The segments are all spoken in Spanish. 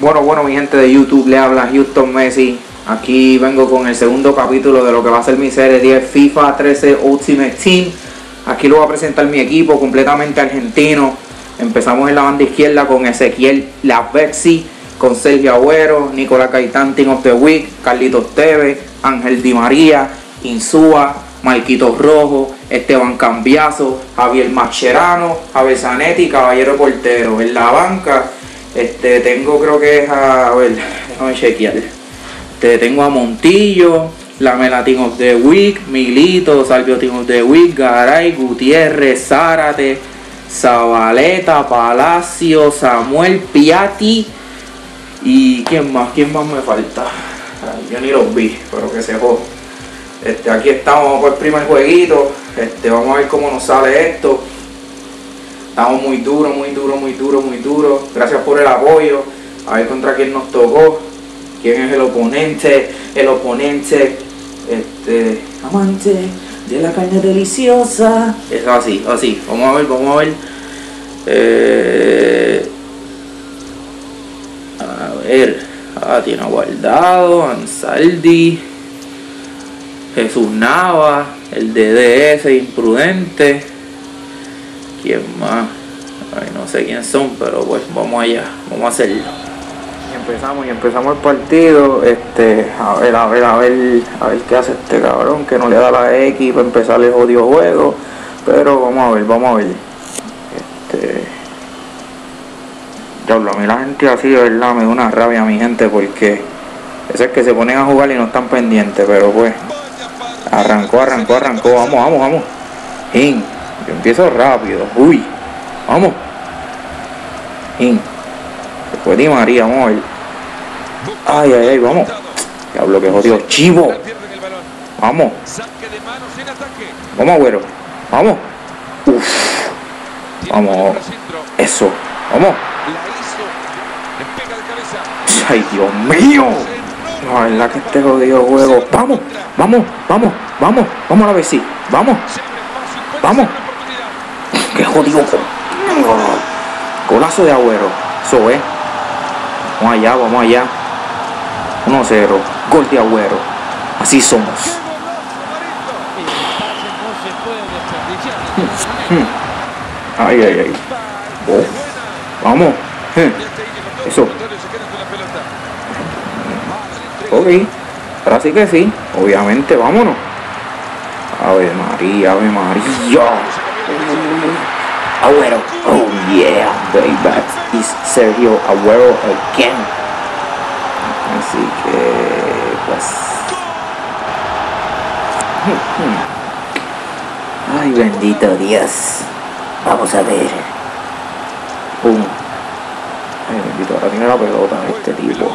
Bueno, bueno, mi gente de YouTube, le habla Houston Messi. Aquí vengo con el segundo capítulo de lo que va a ser mi serie 10 FIFA 13 Ultimate Team. Aquí lo voy a presentar mi equipo completamente argentino. Empezamos en la banda izquierda con Ezequiel Lavexi, con Sergio Agüero, Nicolás Caitán, Team of the Week, Carlitos Tevez, Ángel Di María, Insúa, Marquitos Rojo, Esteban Cambiazo, Javier Macherano, Javier Zanetti, Caballero Portero. En la banca este, tengo creo que es a, a ver, déjame chequear. Este, tengo a Montillo, la Melatin of the Week, Milito, Salvio Team of the Week, Garay, Gutiérrez, Zárate, Zabaleta, Palacio, Samuel, Piatti y quién más, quién más me falta. Yo ni los vi, pero que se joda. Este, aquí estamos por el primer jueguito. Este, vamos a ver cómo nos sale esto. Estamos muy duro, muy duro, muy duro, muy duro. Gracias por el apoyo. A ver contra quién nos tocó. Quién es el oponente. El oponente. Este. Amante de la carne deliciosa. Es así, así. Vamos a ver, vamos a ver. Eh, a ver. Ah, tiene guardado. Ansaldi. Jesús Nava. El DDS imprudente. ¿Quién más? No sé quién son, pero pues vamos allá, vamos a hacerlo. Y empezamos, y empezamos el partido, este, a ver, a ver, a ver, a ver qué hace este cabrón, que no le da la X para empezar el jodido juego, pero vamos a ver, vamos a ver. Este. Diablo, a mí la gente así de verdad me da una rabia a mi gente porque eso es que se ponen a jugar y no están pendientes, pero pues. Arrancó, arrancó, arrancó, vamos, vamos, vamos. In. Yo empiezo rápido. Uy. Vamos. In. Después de María, vamos a ver. Ay, ay, ay, vamos. Diablo que jodido. Chivo. Vamos. Vamos, güero. Vamos. Uf. Vamos. Eso. Vamos. Ay, Dios mío. No, es la que este jodido juego. Vamos, vamos, vamos, vamos. Vamos a la vez sí. Vamos. Vamos. Qué jodido. Golazo de Agüero. Eso es. Vamos allá, vamos allá. 1-0. Gol de Agüero. Así somos. Ay, ay, ay. Oh. Vamos. Eso. Ok. Ahora sí que sí. Obviamente, vámonos. Ave María, Ave María. Agüero. Oh yeah, baby. Is Sergio Agüero again. Así que, pues. Ay, bendito Dios. Vamos a ver. Pum. Ay, bendito, ahora tiene la pelota este tipo.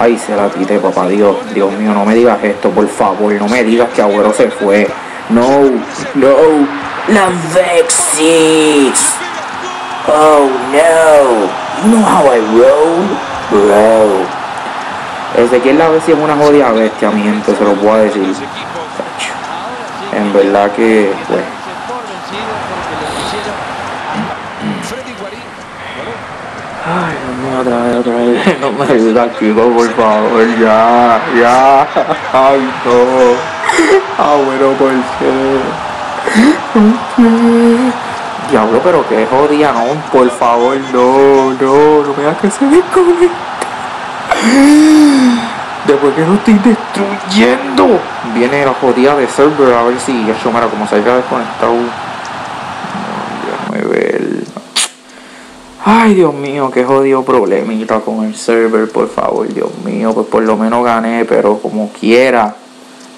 Ay, se la quité, papá Dios. Dios mío, no me digas esto, por favor. No me digas que Agüero se fue. No, no. La Vexis. Oh, no. You know how I roll, bro. Ezequiel la Vexis es una jodida bestia, mi gente, se lo puedo decir. En verdad que, pues. Ay, mío, otra vez, otra vez. No me ayuda, chicos, por favor, ya, ya. Ay, no. Ah, bueno, ¿por qué? Diablo, pero que jodía, no, por favor, no, no, no me hagas que se desconecte. Después que lo estoy destruyendo. Viene la jodida de server, a ver si eso, mira, como se haya desconectado. Ver. Ay, Dios mío, qué jodido problemita con el server, por favor, Dios mío, pues por lo menos gané, pero como quiera,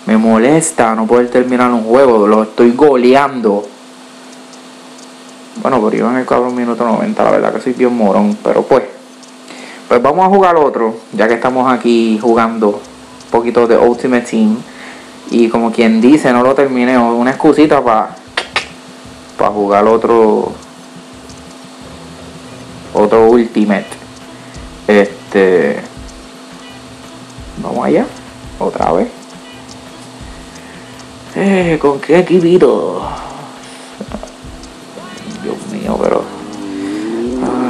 me molesta no poder terminar un juego, lo estoy goleando. Bueno, pero iba en el cabrón minuto 90, la verdad que soy bien morón, pero pues, pues vamos a jugar otro, ya que estamos aquí jugando un poquito de Ultimate Team. Y como quien dice, no lo terminé, una excusita para para jugar otro otro Ultimate. Este. Vamos allá. Otra vez. ¿Con qué equipito? Dios mío, pero...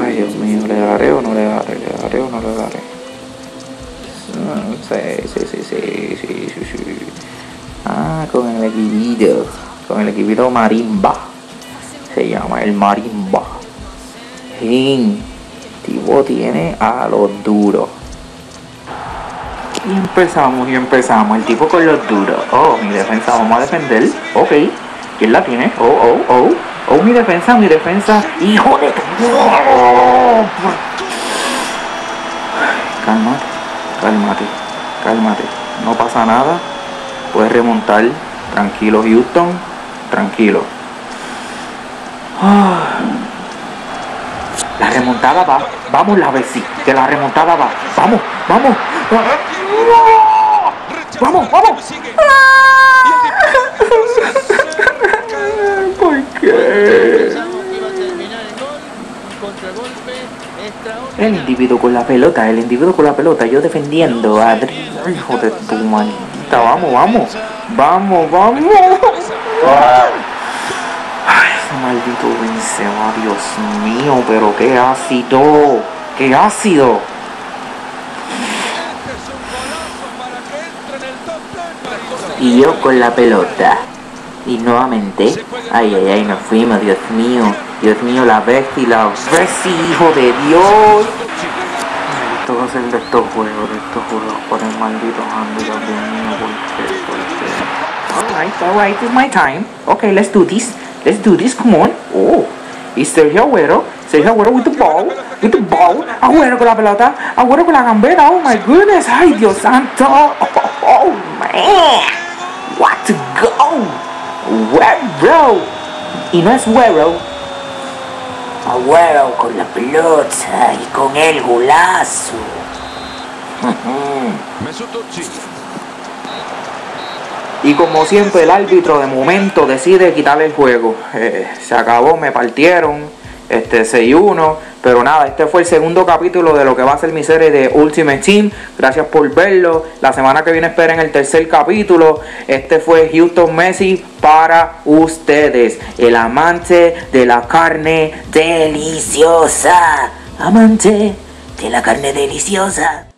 Ay, Dios mío, ¿le daré o no le daré? ¿Le daré o no le daré? Sí, sí, sí, sí, sí, sí, sí. Ah, con el equipito. Con el equipito marimba. Se llama el marimba. Jin. Tipo tiene a los duros. Y empezamos y empezamos. El tipo con los duros. Oh, mi defensa, vamos a defender. Ok. ¿Quién la tiene? Oh, oh, oh. Oh, mi defensa, mi defensa. ¡Hijo de. Cálmate, cálmate, cálmate. No pasa nada. Puedes remontar. Tranquilo, Houston. Tranquilo. La remontada va. Vamos, la Bessie. Que la remontada va. Vamos, vamos. Vamos, vamos. ¿Por qué? El individuo con la pelota, el individuo con la pelota, yo defendiendo a hijo de tu maldita, vamos, vamos, vamos, vamos. Ay, ese maldito Benzema, Dios mío, pero qué ácido, qué ácido. Y yo con la pelota. Y nuevamente, ay, ay, ay, nos fuimos, Dios mío, Dios mío, la bestia y la bestia, hijo de Dios. A ser de estos juegos, de estos juegos, por el maldito handicap, Dios mío, ¿por qué? ¿Por qué? Alright, alright, it's my time. Okay, let's do this. Let's do this, come on. Oh, it's Sergio Agüero. Sergio Agüero with the ball, with the ball. Agüero con la pelota, Agüero con la gambeta. Oh my goodness, ay, Dios santo. Oh, oh man, what to go. Güero. Y no es güero. Agüero con la pelota y con el golazo. Y como siempre el árbitro de momento decide quitarle el juego. Eh, se acabó, me partieron. Este 6-1. Pero nada, este fue el segundo capítulo de lo que va a ser mi serie de Ultimate Team. Gracias por verlo. La semana que viene esperen el tercer capítulo. Este fue Houston Messi para ustedes. El amante de la carne deliciosa. Amante de la carne deliciosa.